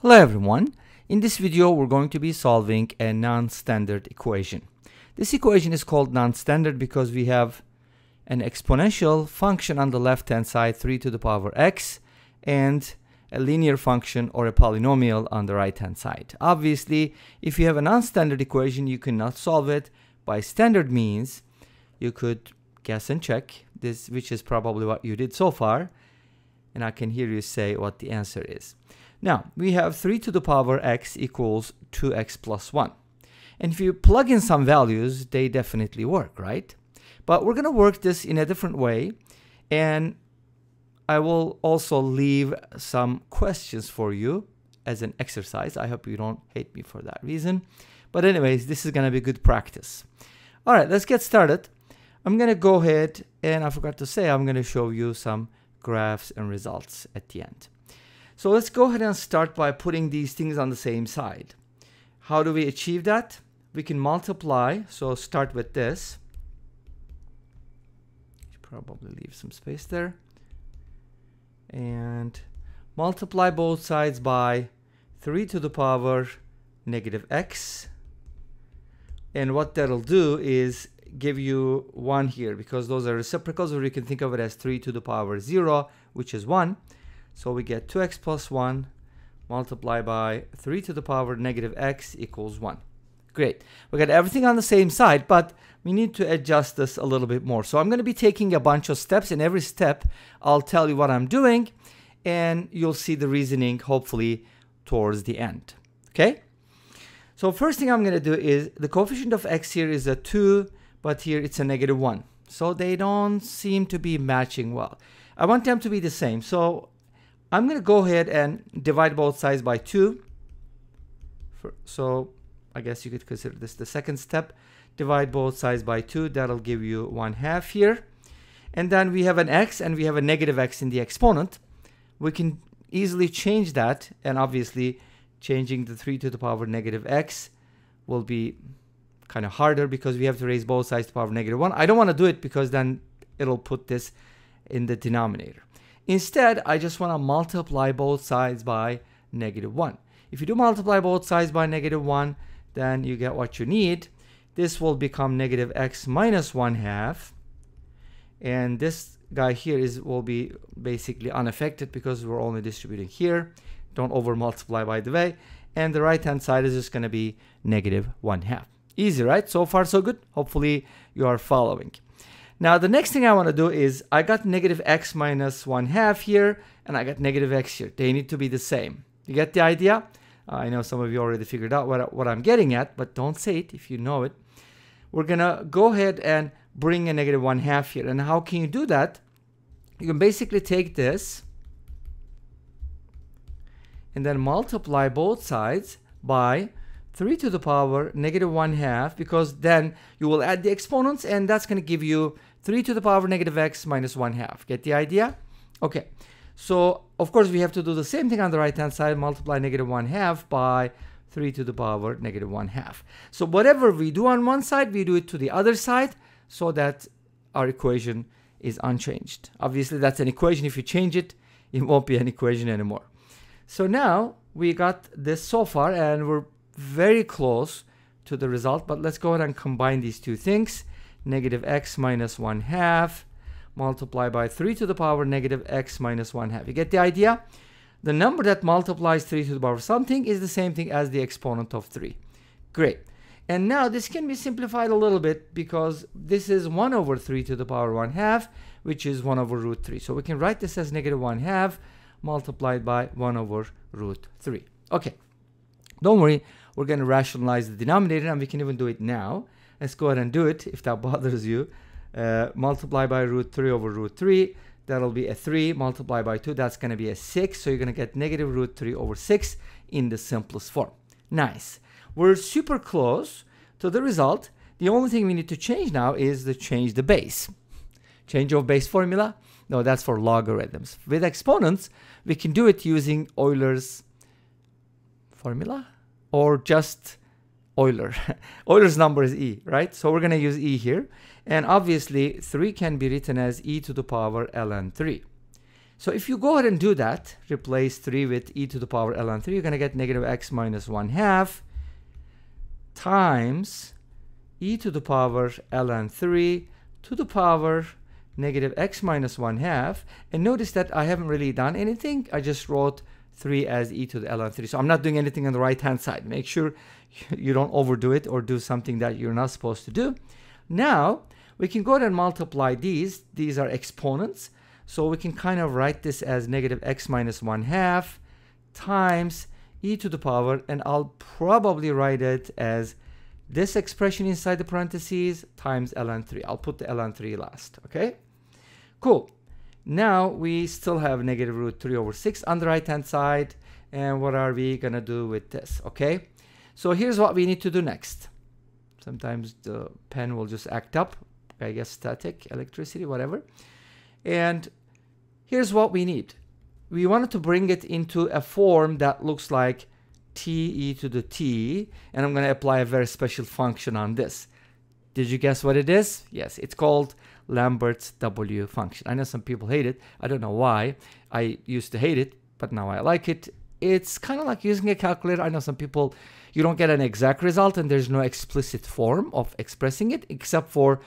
Hello everyone. In this video we're going to be solving a non-standard equation. This equation is called non-standard because we have an exponential function on the left hand side 3 to the power x and a linear function or a polynomial on the right hand side. Obviously if you have a non-standard equation you cannot solve it by standard means. You could guess and check this which is probably what you did so far and I can hear you say what the answer is. Now, we have 3 to the power x equals 2x plus 1. And if you plug in some values, they definitely work, right? But we're going to work this in a different way. And I will also leave some questions for you as an exercise. I hope you don't hate me for that reason. But anyways, this is going to be good practice. All right, let's get started. I'm going to go ahead and I forgot to say I'm going to show you some graphs and results at the end. So let's go ahead and start by putting these things on the same side. How do we achieve that? We can multiply, so start with this. Probably leave some space there. And multiply both sides by 3 to the power negative x. And what that'll do is give you 1 here because those are reciprocals or you can think of it as 3 to the power 0 which is 1 so we get 2x plus 1 multiplied by 3 to the power negative x equals 1. Great. We got everything on the same side, but we need to adjust this a little bit more. So I'm going to be taking a bunch of steps. In every step, I'll tell you what I'm doing, and you'll see the reasoning, hopefully, towards the end. Okay? So first thing I'm going to do is the coefficient of x here is a 2, but here it's a negative 1. So they don't seem to be matching well. I want them to be the same. So I'm going to go ahead and divide both sides by 2. For, so I guess you could consider this the second step. Divide both sides by 2. That'll give you 1 half here. And then we have an x and we have a negative x in the exponent. We can easily change that. And obviously, changing the 3 to the power negative x will be kind of harder because we have to raise both sides to the power negative 1. I don't want to do it because then it'll put this in the denominator. Instead, I just want to multiply both sides by negative 1. If you do multiply both sides by negative 1, then you get what you need. This will become negative x minus 1 half. And this guy here is will be basically unaffected because we're only distributing here. Don't over multiply by the way. And the right hand side is just going to be negative 1 half. Easy, right? So far so good. Hopefully you are following. Now the next thing I want to do is I got negative x minus 1 half here and I got negative x here. They need to be the same. You get the idea? Uh, I know some of you already figured out what, what I'm getting at, but don't say it if you know it. We're going to go ahead and bring a negative 1 half here. And how can you do that? You can basically take this and then multiply both sides by 3 to the power negative 1 half because then you will add the exponents and that's going to give you 3 to the power negative x minus 1 half. Get the idea? Okay. So, of course, we have to do the same thing on the right-hand side, multiply negative 1 half by 3 to the power negative 1 half. So whatever we do on one side, we do it to the other side so that our equation is unchanged. Obviously, that's an equation. If you change it, it won't be an equation anymore. So now we got this so far, and we're very close to the result, but let's go ahead and combine these two things negative x minus 1 half multiply by 3 to the power negative x minus 1 half. You get the idea? The number that multiplies 3 to the power of something is the same thing as the exponent of 3. Great. And now this can be simplified a little bit because this is 1 over 3 to the power 1 half, which is 1 over root 3. So we can write this as negative 1 half multiplied by 1 over root 3. Okay. Don't worry, we're going to rationalize the denominator and we can even do it now. Let's go ahead and do it if that bothers you. Uh, multiply by root 3 over root 3. That'll be a 3. Multiply by 2. That's going to be a 6. So you're going to get negative root 3 over 6 in the simplest form. Nice. We're super close to the result. The only thing we need to change now is to change the base. Change of base formula? No, that's for logarithms. With exponents, we can do it using Euler's formula or just Euler. Euler's number is e, right? So we're going to use e here. And obviously, 3 can be written as e to the power ln 3. So if you go ahead and do that, replace 3 with e to the power ln 3, you're going to get negative x minus 1 half times e to the power ln 3 to the power negative x minus 1 half. And notice that I haven't really done anything. I just wrote 3 as e to the ln 3. So I'm not doing anything on the right hand side. Make sure you don't overdo it or do something that you're not supposed to do. Now, we can go ahead and multiply these. These are exponents. So we can kind of write this as negative x minus 1 half times e to the power, and I'll probably write it as this expression inside the parentheses times ln 3. I'll put the ln 3 last, okay? Cool. Now we still have negative root 3 over 6 on the right hand side. And what are we going to do with this, okay? So here's what we need to do next. Sometimes the pen will just act up. I guess static, electricity, whatever. And here's what we need. We wanted to bring it into a form that looks like t e to the t, and I'm going to apply a very special function on this. Did you guess what it is? Yes, it's called Lambert's W function. I know some people hate it. I don't know why. I used to hate it, but now I like it. It's kind of like using a calculator. I know some people, you don't get an exact result and there's no explicit form of expressing it except for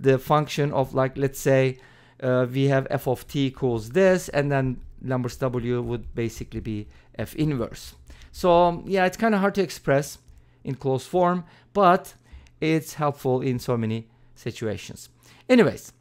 the function of like, let's say, uh, we have f of t equals this, and then Lambert's w would basically be f inverse. So yeah, it's kind of hard to express in closed form, but it's helpful in so many situations. Anyways,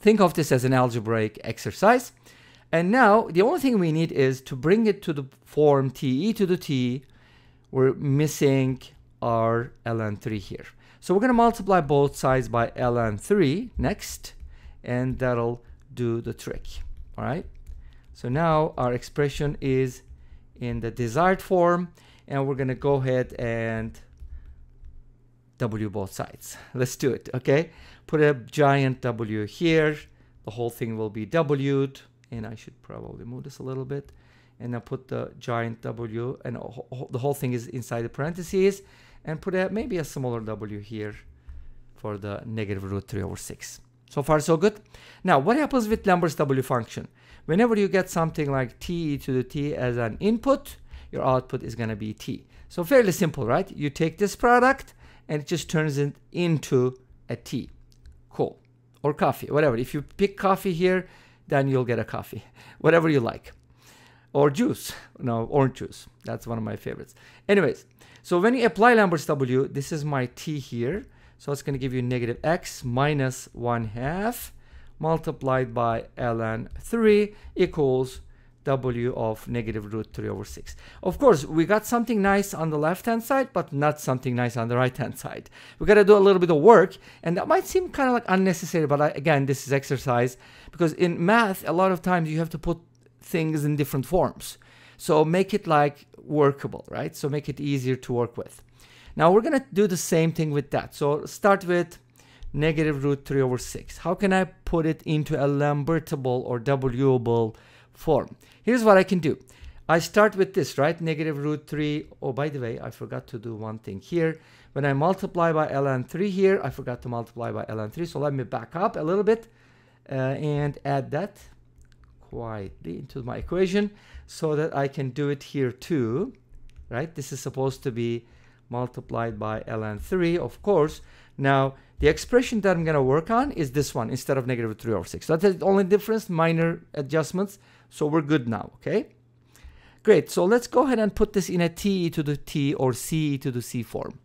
think of this as an algebraic exercise. And now the only thing we need is to bring it to the form te to the t. We're missing our ln3 here. So we're going to multiply both sides by ln3 next and that'll do the trick. All right. So now our expression is in the desired form and we're going to go ahead and W both sides. Let's do it. Okay. Put a giant W here. The whole thing will be W'd and I should probably move this a little bit and then put the giant W and the whole thing is inside the parentheses and put a maybe a smaller W here for the negative root 3 over 6. So far, so good. Now, what happens with Lambert's W function? Whenever you get something like t to the t as an input, your output is going to be t. So fairly simple, right? You take this product and it just turns it into a tea. Cool. Or coffee, whatever. If you pick coffee here, then you'll get a coffee. Whatever you like. Or juice. No, orange juice. That's one of my favorites. Anyways, so when you apply Lambert's W, this is my t here. So it's going to give you negative x minus 1 half multiplied by ln 3 equals w of negative root 3 over 6. Of course, we got something nice on the left-hand side, but not something nice on the right-hand side. We got to do a little bit of work, and that might seem kind of like unnecessary, but I, again, this is exercise, because in math, a lot of times you have to put things in different forms. So make it like workable, right? So make it easier to work with. Now we're going to do the same thing with that. So start with negative root 3 over 6. How can I put it into a Lambertable or Wable form? Here's what I can do. I start with this, right? Negative root 3. Oh, by the way, I forgot to do one thing here. When I multiply by ln 3 here, I forgot to multiply by ln 3. So let me back up a little bit uh, and add that quietly into my equation so that I can do it here too, right? This is supposed to be multiplied by ln 3, of course. Now, the expression that I'm going to work on is this one instead of negative 3 over 6. So that's the only difference, minor adjustments. So we're good now, okay? Great, so let's go ahead and put this in a t to the t or c to the c form.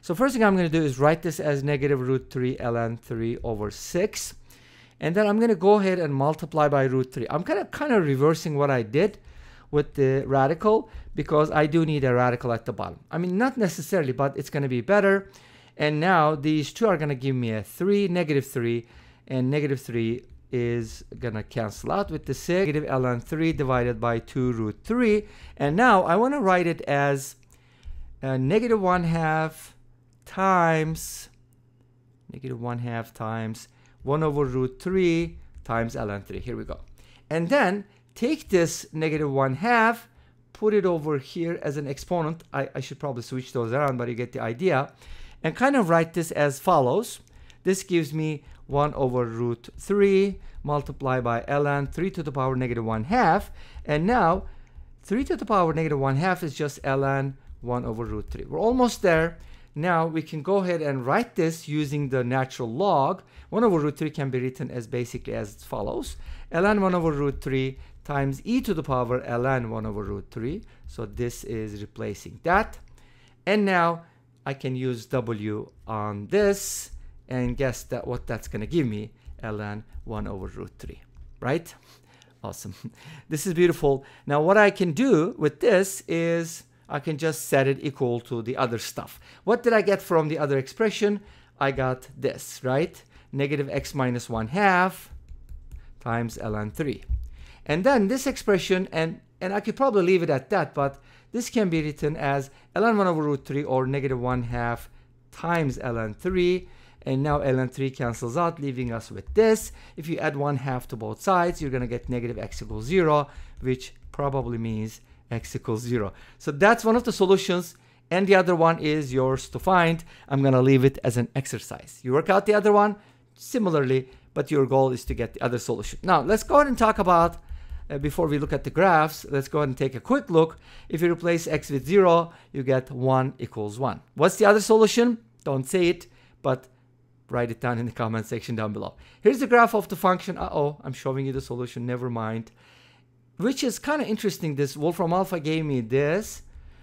So first thing I'm going to do is write this as negative root 3 ln 3 over 6. And then I'm going to go ahead and multiply by root 3. I'm kind of kind of reversing what I did with the radical because I do need a radical at the bottom. I mean, not necessarily, but it's going to be better. And now these two are going to give me a 3, negative 3, and negative 3 is going to cancel out with the 6, negative ln 3 divided by 2 root 3. And now I want to write it as uh, negative 1 half times negative 1 half times 1 over root 3 times ln 3. Here we go. And then take this negative 1 half, put it over here as an exponent. I, I should probably switch those around, but you get the idea. And kind of write this as follows. This gives me 1 over root 3 multiplied by ln 3 to the power negative 1 half. And now 3 to the power negative 1 half is just ln 1 over root 3. We're almost there. Now we can go ahead and write this using the natural log. 1 over root 3 can be written as basically as follows. ln 1 over root 3 times e to the power ln 1 over root 3. So this is replacing that. And now I can use w on this and guess that what that's going to give me ln 1 over root 3, right? Awesome. This is beautiful. Now what I can do with this is I can just set it equal to the other stuff. What did I get from the other expression? I got this, right? Negative x minus 1 half times ln 3. And then this expression, and, and I could probably leave it at that, but this can be written as ln 1 over root 3 or negative 1 half times ln 3. And now ln 3 cancels out, leaving us with this. If you add 1 half to both sides, you're going to get negative x equals 0, which probably means x equals 0. So that's one of the solutions and the other one is yours to find. I'm going to leave it as an exercise. You work out the other one similarly, but your goal is to get the other solution. Now, let's go ahead and talk about, uh, before we look at the graphs, let's go ahead and take a quick look. If you replace x with 0, you get 1 equals 1. What's the other solution? Don't say it, but write it down in the comment section down below. Here's the graph of the function. Uh-oh, I'm showing you the solution. Never mind which is kind of interesting. This Wolfram Alpha gave me this.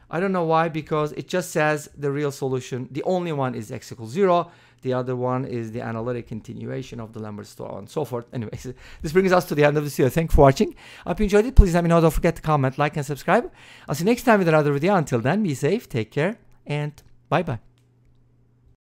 I don't know why, because it just says the real solution. The only one is x equals 0. The other one is the analytic continuation of the Lambert store and so forth. Anyways, this brings us to the end of this video. Thank you for watching. I hope you enjoyed it. Please let me know. Don't forget to comment, like, and subscribe. I'll see you next time with another video. Until then, be safe, take care, and bye-bye.